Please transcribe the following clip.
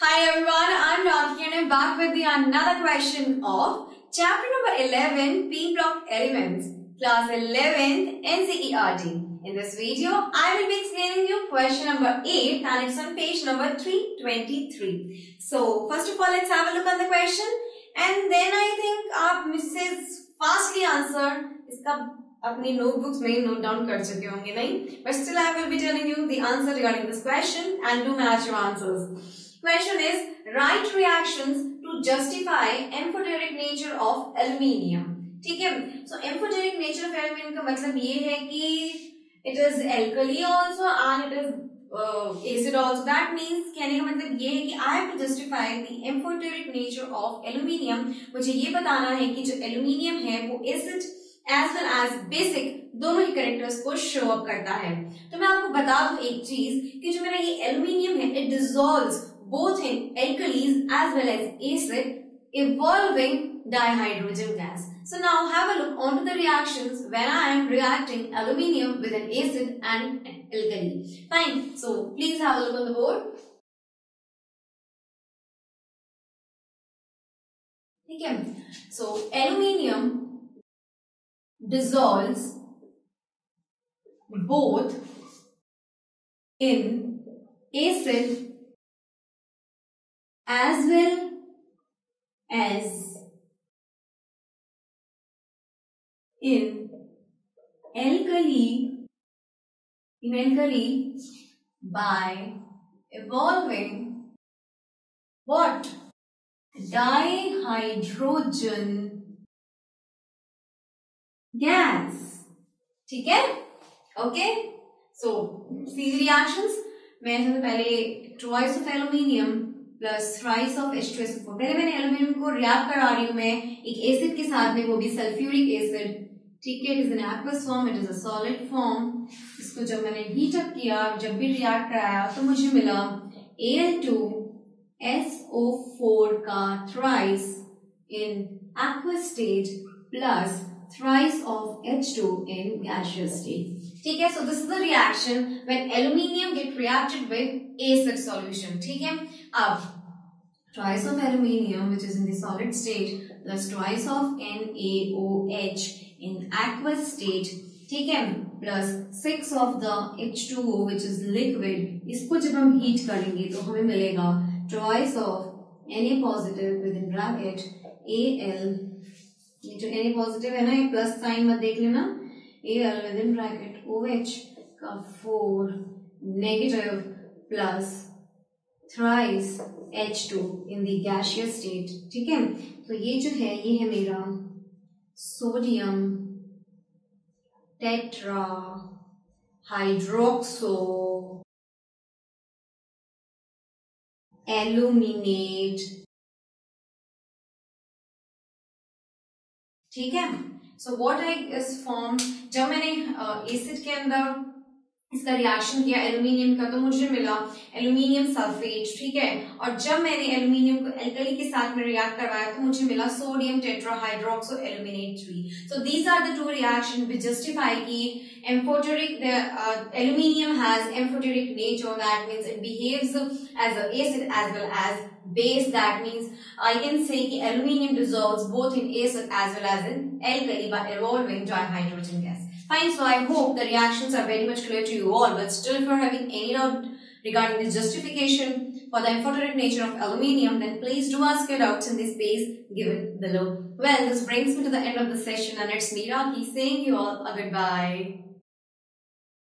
Hi everyone, I'm Rakhi and I'm back with the another question of chapter number 11 P block elements class 11th NCERT. In this video, I will be explaining you question number 8 and it's on page number 323. So first of all, let's have a look on the question and then I think आप Mrs. fastly answer इसका अपनी notebooks में note down कर चुके होंगे नहीं but still I will be telling you the answer regarding this question and to match your answers. Question is write reactions to justify amphoteric nature of aluminium. ठीक है? So amphoteric nature of aluminium का मतलब ये है कि it is alkali also and it is acid also that means कहने का मतलब ये है कि I have to justify the amphoteric nature of aluminium मुझे ये बताना है कि जो एल्यूमिनियम है, वो acid as well as basic दोनों ही करेक्टर्स को शो अप करता है। तो मैं आपको बता दूँ एक चीज़ कि जो मेरा ये एल्यूमिनियम है it dissolve both in alkalis as well as acid evolving dihydrogen gas. So now have a look onto the reactions when I am reacting aluminium with an acid and an alkali. Fine. So please have a look on the board. Okay. So aluminium dissolves both in acid as well as in alkali in alkali by evolving what dihydrogen gas ठीक है okay सो सी reactions मैं सबसे पहले twice of aluminium plus thrice of H two S four पहले मैंने aluminium को react करा रही हूँ मैं एक एसिड के साथ में, वो भी सल्फ्यूरिक एसिड ठीक है it is an aqueous form it is a solid form इसको जब मैंने हीट अप किया, जब भी रिएक्ट कराया तो मुझे मिला A L two S O four का thrice in aqueous state plus thrice of H two gaseous state ठीक है? So this is the reaction when aluminium get reacted with acid solution ठीक है? अब twice of aluminium, which is in the solid state, plus twice of NaOH in aqueous state, ठीक है? Plus six of the H two O which is liquid इसको जब हम heat करेंगे तो हमें मिलेगा twice of N A positive with in bracket A L ये जो एनी पॉजिटिव है ना, ये प्लस साइन मत देख लेना। A L with in bracket O H का four negative plus thrice H2 in the gaseous state, ठीक है? तो ये जो है, ये है मेरा सोडियम टेट्रा हाइड्रोक्सो एल्यूमिनेट ठीक है? So what I is form जब मैंने एसिड के अंदर इसका रिएक्शन किया एल्यूमिनियम का तो मुझे मिला एल्यूमिनियम सल्फेट ठीक है? और जब मैंने एल्यूमिनियम को एल्कली के साथ में रिएक्ट करवाया तो मुझे मिला sodium tetrahydroxo aluminate three so these are the two reaction which justify की aluminium has amphoteric nature, that means it behaves as an acid as well as base that means uh, i can say ki aluminium dissolves both in acid as well as in alkali by evolving dihydrogen gas Fine, so I hope the reactions are very much clear to you all, but still if you are having any doubt regarding this justification for the amphoteric nature of aluminium, then please do ask your doubts in the space given below. Well, this brings me to the end of the session and it's me Rakhi saying you all a goodbye.